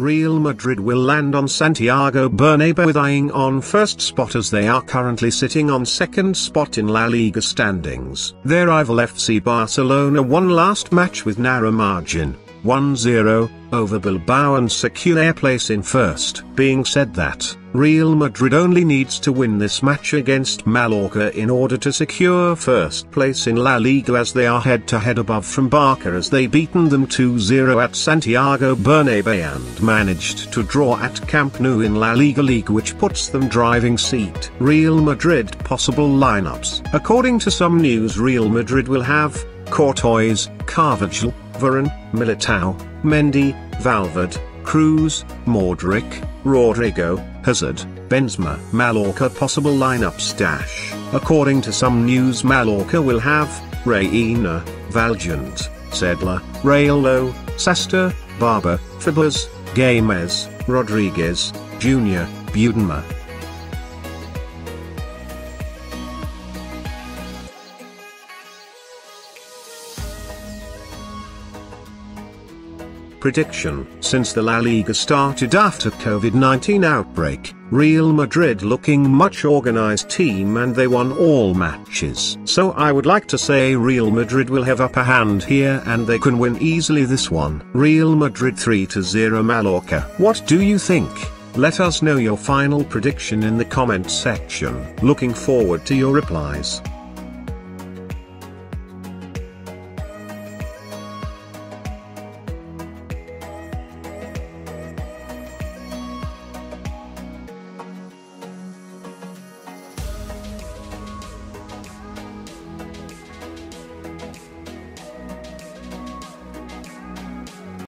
Real Madrid will land on Santiago Bernabeu with eyeing on first spot as they are currently sitting on second spot in La Liga standings. Their rival FC Barcelona won last match with narrow margin, 1-0, over Bilbao and secure their place in first. Being said that, Real Madrid only needs to win this match against Mallorca in order to secure first place in La Liga as they are head-to-head -head above from Barca as they beaten them 2-0 at Santiago Bernabeu and managed to draw at Camp Nou in La Liga League which puts them driving seat. Real Madrid possible lineups. According to some news Real Madrid will have, Courtois, Carvajal, Varane, Militao, Mendy, Valverde, Kroos, Modric, Rodrygo, Hazard, Benzema. Mallorca possible lineup stash. According to some news Mallorca will have, Reina, Valjent, Sedlar, Raíllo, Sastre, Barber, Febas, Games, Rodriguez, Jr., Budimir, Prediction Since the La Liga started after COVID-19 outbreak, Real Madrid looking much organized team and they won all matches. So I would like to say Real Madrid will have upper hand here and they can win easily this one. Real Madrid 3-0 Mallorca. What do you think? Let us know your final prediction in the comment section. Looking forward to your replies.